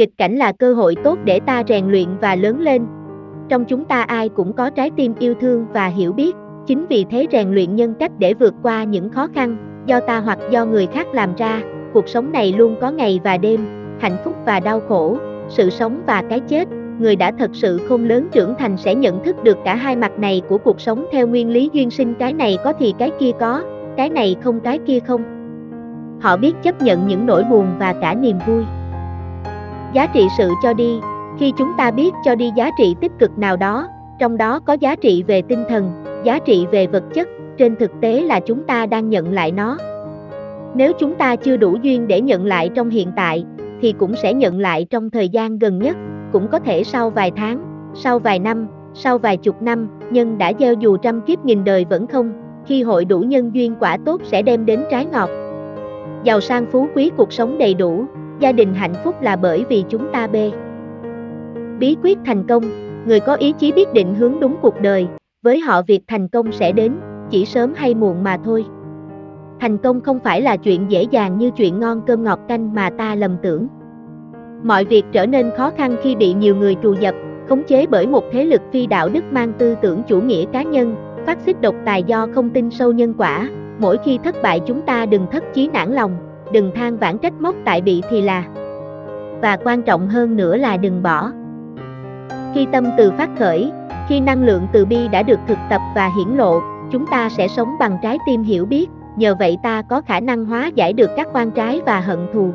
Nghịch cảnh là cơ hội tốt để ta rèn luyện và lớn lên. Trong chúng ta ai cũng có trái tim yêu thương và hiểu biết, chính vì thế rèn luyện nhân cách để vượt qua những khó khăn, do ta hoặc do người khác làm ra, cuộc sống này luôn có ngày và đêm, hạnh phúc và đau khổ, sự sống và cái chết, người đã thật sự không lớn trưởng thành sẽ nhận thức được cả hai mặt này của cuộc sống theo nguyên lý duyên sinh cái này có thì cái kia có, cái này không cái kia không. Họ biết chấp nhận những nỗi buồn và cả niềm vui. Giá trị sự cho đi, khi chúng ta biết cho đi giá trị tích cực nào đó, trong đó có giá trị về tinh thần, giá trị về vật chất, trên thực tế là chúng ta đang nhận lại nó. Nếu chúng ta chưa đủ duyên để nhận lại trong hiện tại, thì cũng sẽ nhận lại trong thời gian gần nhất, cũng có thể sau vài tháng, sau vài năm, sau vài chục năm, nhân đã gieo dù trăm kiếp nghìn đời vẫn không, khi hội đủ nhân duyên quả tốt sẽ đem đến trái ngọt. Giàu sang phú quý cuộc sống đầy đủ, gia đình hạnh phúc là bởi vì chúng ta bê. Bí quyết thành công, người có ý chí biết định hướng đúng cuộc đời, với họ việc thành công sẽ đến, chỉ sớm hay muộn mà thôi. Thành công không phải là chuyện dễ dàng như chuyện ngon cơm ngọt canh mà ta lầm tưởng. Mọi việc trở nên khó khăn khi bị nhiều người trù dập, khống chế bởi một thế lực phi đạo đức mang tư tưởng chủ nghĩa cá nhân, phát xít độc tài do không tin sâu nhân quả. Mỗi khi thất bại chúng ta đừng thất chí nản lòng, đừng than vãn trách móc tại bị thì là. Và quan trọng hơn nữa là đừng bỏ. Khi tâm từ phát khởi, khi năng lượng từ bi đã được thực tập và hiển lộ, chúng ta sẽ sống bằng trái tim hiểu biết, nhờ vậy ta có khả năng hóa giải được các quan trái và hận thù.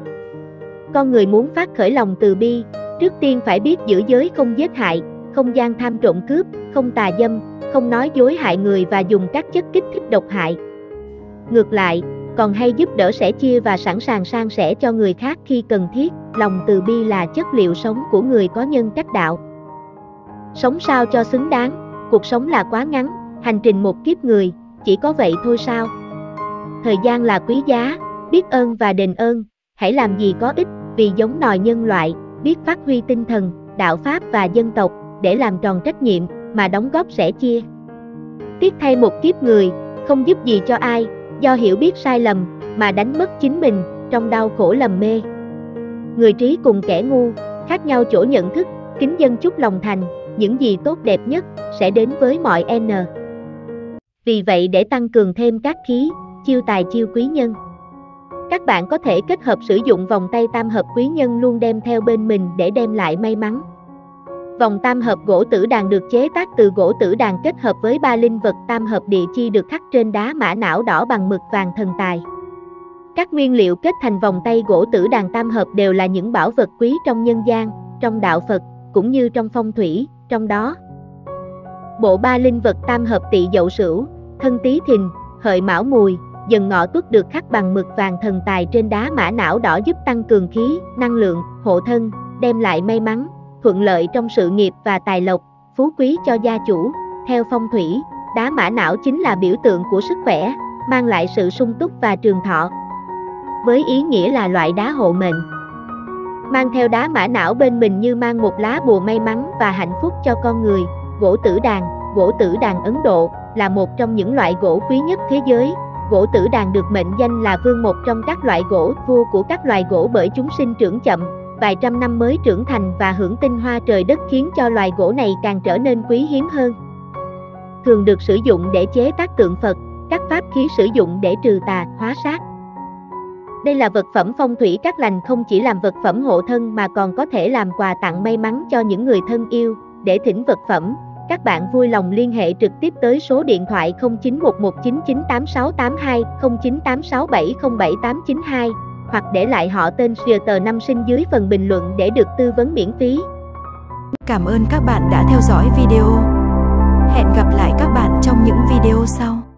Con người muốn phát khởi lòng từ bi, trước tiên phải biết giữ giới không giết hại, không gian tham trộm cướp, không tà dâm, không nói dối hại người và dùng các chất kích thích độc hại. Ngược lại, còn hay giúp đỡ sẻ chia và sẵn sàng san sẻ cho người khác khi cần thiết, lòng từ bi là chất liệu sống của người có nhân cách đạo. Sống sao cho xứng đáng, cuộc sống là quá ngắn, hành trình một kiếp người, chỉ có vậy thôi sao? Thời gian là quý giá, biết ơn và đền ơn, hãy làm gì có ích, vì giống nòi nhân loại, biết phát huy tinh thần, đạo pháp và dân tộc, để làm tròn trách nhiệm, mà đóng góp sẻ chia. Tiếc thay một kiếp người, không giúp gì cho ai, do hiểu biết sai lầm, mà đánh mất chính mình, trong đau khổ lầm mê. Người trí cùng kẻ ngu, khác nhau chỗ nhận thức, kính dân chúc lòng thành, những gì tốt đẹp nhất, sẽ đến với mọi N. Vì vậy để tăng cường thêm các khí, chiêu tài chiêu quý nhân. Các bạn có thể kết hợp sử dụng vòng tay tam hợp quý nhân luôn đem theo bên mình để đem lại may mắn. Vòng tam hợp gỗ tử đàn được chế tác từ gỗ tử đàn kết hợp với ba linh vật tam hợp địa chi được khắc trên đá mã não đỏ bằng mực vàng thần tài. Các nguyên liệu kết thành vòng tay gỗ tử đàn tam hợp đều là những bảo vật quý trong nhân gian, trong đạo Phật, cũng như trong phong thủy, trong đó. Bộ ba linh vật tam hợp tỵ dậu sửu, thân tí thìn, hợi mão mùi, dần ngọ tuất được khắc bằng mực vàng thần tài trên đá mã não đỏ giúp tăng cường khí, năng lượng, hộ thân, đem lại may mắn, thuận lợi trong sự nghiệp và tài lộc, phú quý cho gia chủ. Theo phong thủy, đá mã não chính là biểu tượng của sức khỏe, mang lại sự sung túc và trường thọ. Với ý nghĩa là loại đá hộ mệnh. Mang theo đá mã não bên mình như mang một lá bùa may mắn và hạnh phúc cho con người. Gỗ tử đàn, gỗ tử đàn Ấn Độ, là một trong những loại gỗ quý nhất thế giới, Gỗ tử đàn được mệnh danh là vương một trong các loại gỗ vua của các loài gỗ bởi chúng sinh trưởng chậm, vài trăm năm mới trưởng thành và hưởng tinh hoa trời đất khiến cho loài gỗ này càng trở nên quý hiếm hơn. Thường được sử dụng để chế tác tượng Phật, các pháp khí sử dụng để trừ tà, hóa sát. Đây là vật phẩm phong thủy các lành không chỉ làm vật phẩm hộ thân mà còn có thể làm quà tặng may mắn cho những người thân yêu, để thỉnh vật phẩm, các bạn vui lòng liên hệ trực tiếp tới số điện thoại 0911998682, 0986707892 hoặc để lại họ tên tờ năm sinh dưới phần bình luận để được tư vấn miễn phí. Cảm ơn các bạn đã theo dõi video. Hẹn gặp lại các bạn trong những video sau.